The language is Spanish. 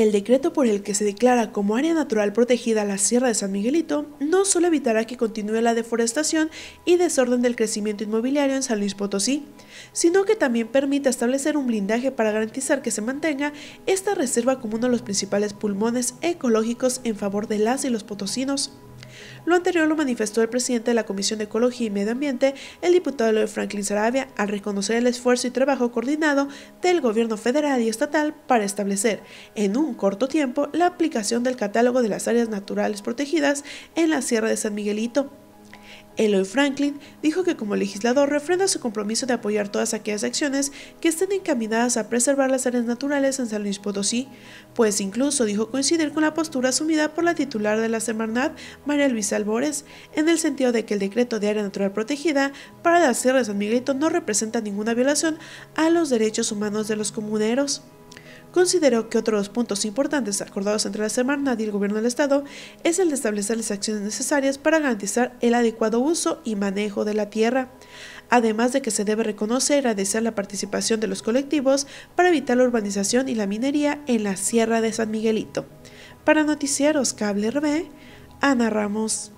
El decreto por el que se declara como área natural protegida la Sierra de San Miguelito no solo evitará que continúe la deforestación y desorden del crecimiento inmobiliario en San Luis Potosí, sino que también permite establecer un blindaje para garantizar que se mantenga esta reserva como uno de los principales pulmones ecológicos en favor de las y los potosinos. Lo anterior lo manifestó el presidente de la Comisión de Ecología y Medio Ambiente, el diputado Eloy Franklin Sarabia, al reconocer el esfuerzo y trabajo coordinado del gobierno federal y estatal para establecer en un corto tiempo la aplicación del catálogo de las áreas naturales protegidas en la Sierra de San Miguelito. Eloy Franklin dijo que como legislador refrenda su compromiso de apoyar todas aquellas acciones que estén encaminadas a preservar las áreas naturales en San Luis Potosí, pues incluso dijo coincidir con la postura asumida por la titular de la Semarnat, María Luisa Albores, en el sentido de que el decreto de área natural protegida para la Sierra de San Miguelito no representa ninguna violación a los derechos humanos de los comuneros consideró que otro de los puntos importantes acordados entre la Semarnat y el gobierno del estado es el de establecer las acciones necesarias para garantizar el adecuado uso y manejo de la tierra, además de que se debe reconocer y agradecer la participación de los colectivos para evitar la urbanización y la minería en la Sierra de San Miguelito. Para Noticieros Cable RB, Ana Ramos.